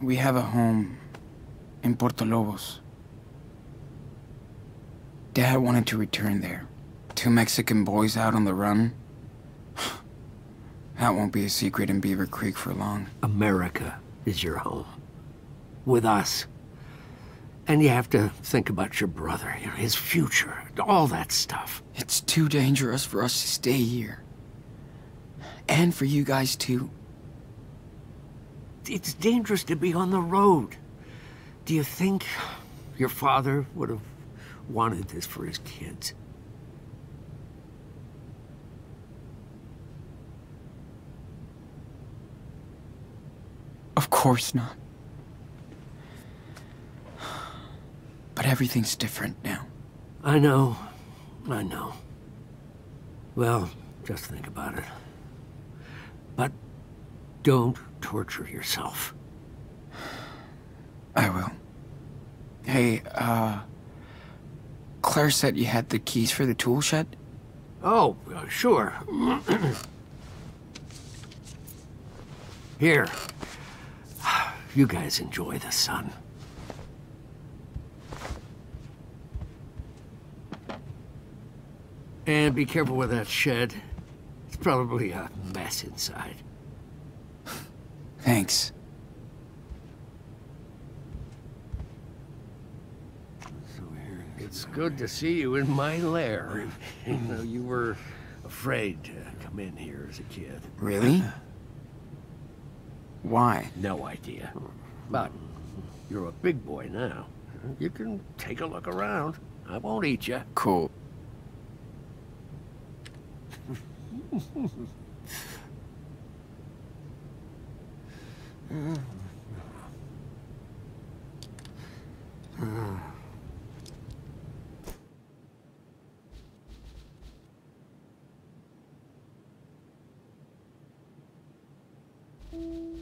We have a home in Puerto Lobos. Dad wanted to return there. Two Mexican boys out on the run. That won't be a secret in Beaver Creek for long. America is your home. With us. And you have to think about your brother, you know, his future, all that stuff. It's too dangerous for us to stay here. And for you guys too. It's dangerous to be on the road. Do you think your father would have wanted this for his kids? Of course not. But everything's different now. I know. I know. Well, just think about it. But don't torture yourself. I will. Hey, uh... Claire said you had the keys for the tool shed? Oh, uh, sure. Here. You guys enjoy the sun. And be careful with that shed. It's probably a mess inside. Thanks. It's good to see you in my lair. You know, you were afraid to come in here as a kid. Really? Why? No idea. But you're a big boy now. You can take a look around. I won't eat you. Cool. Thank -hmm. you.